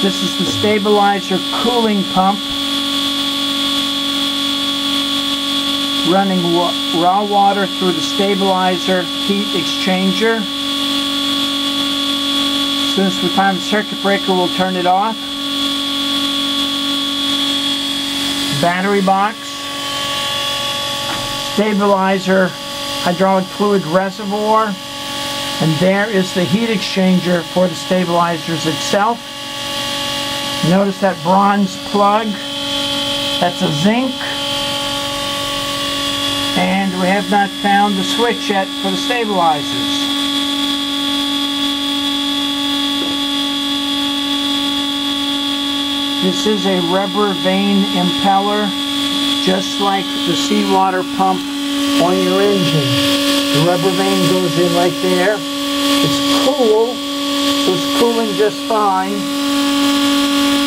This is the stabilizer cooling pump. Running raw water through the stabilizer heat exchanger. As soon as we find the circuit breaker, we'll turn it off. Battery box. Stabilizer hydraulic fluid reservoir. And there is the heat exchanger for the stabilizers itself. Notice that bronze plug. That's a zinc. And we have not found the switch yet for the stabilizers. This is a rubber vane impeller, just like the seawater pump on your engine. The rubber vane goes in right there. It's cool, so it's cooling just fine.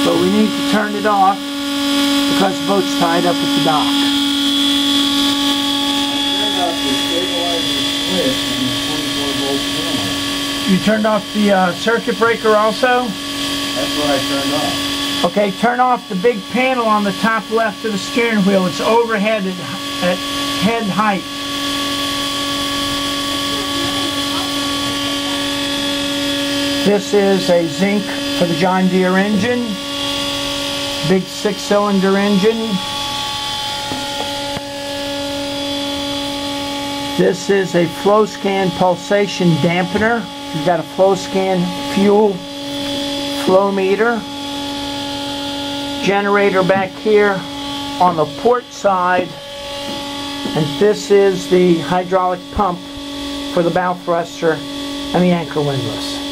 But we need to turn it off because the boat's tied up at the dock. You turned off the uh, circuit breaker also? That's what I turned off. Okay, turn off the big panel on the top left of the steering wheel. It's overhead at, at head height. This is a zinc for the John Deere engine. Big six-cylinder engine. This is a FloScan pulsation dampener. You've got a FloScan fuel flow meter. Generator back here on the port side. And this is the hydraulic pump for the bow thruster and the anchor windlass.